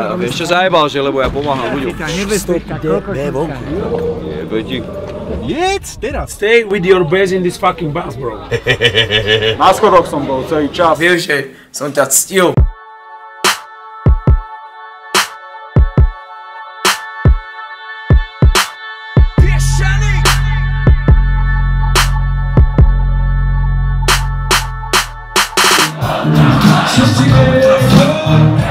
A vieš čo zajebal, že lebo ja pomáham ľuďom. Nebezpečná. Jebe ti. Jedz teraz. Stay with your base in this fucking bus, bro. Na schodoch som bol celý čas. Vieš, že som ťa ctil. Just to Shut